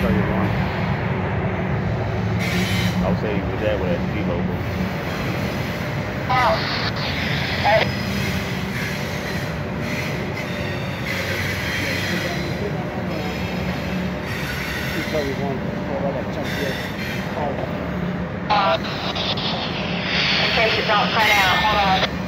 31. I'll say with that with that G logo. Two thirty-one, before I got jumped here. In case it don't cut out, hold on.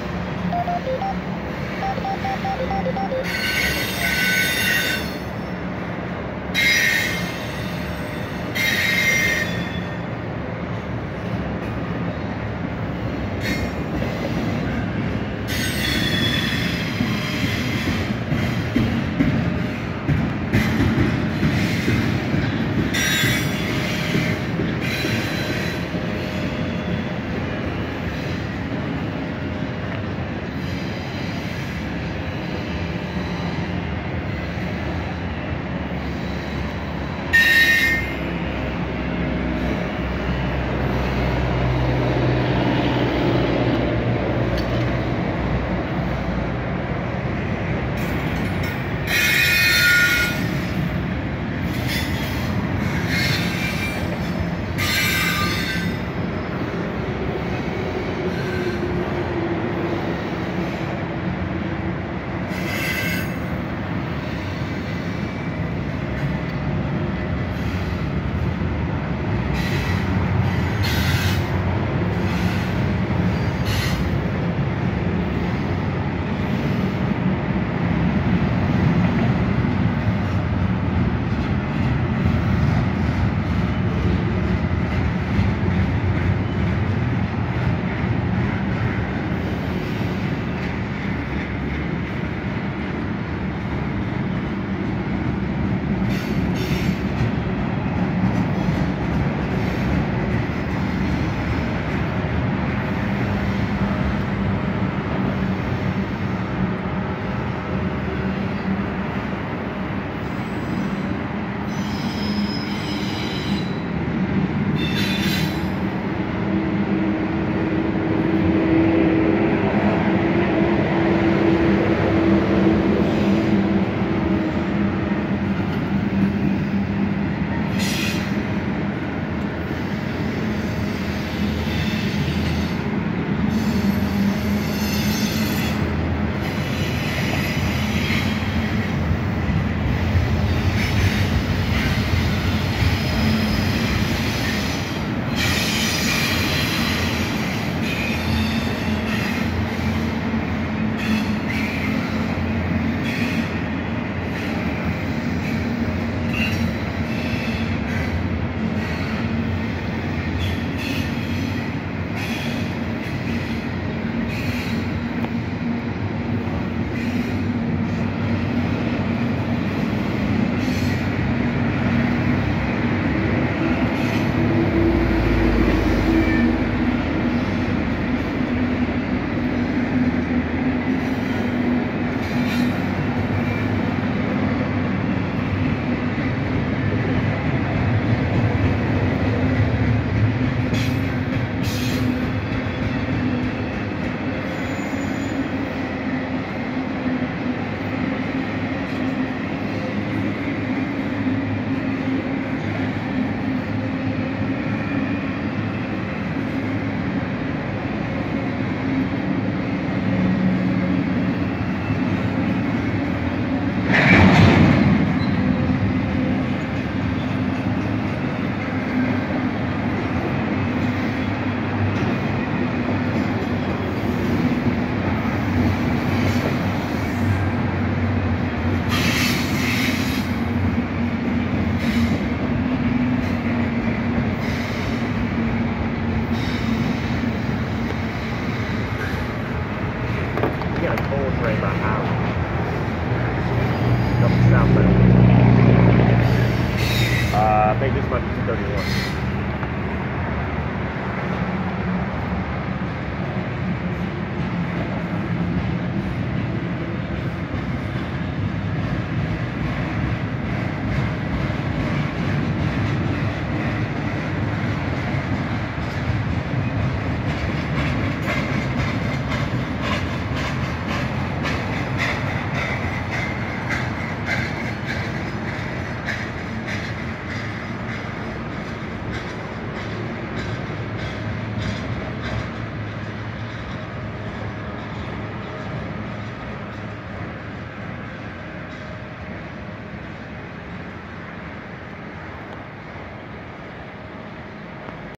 Uh, I think this might be 231.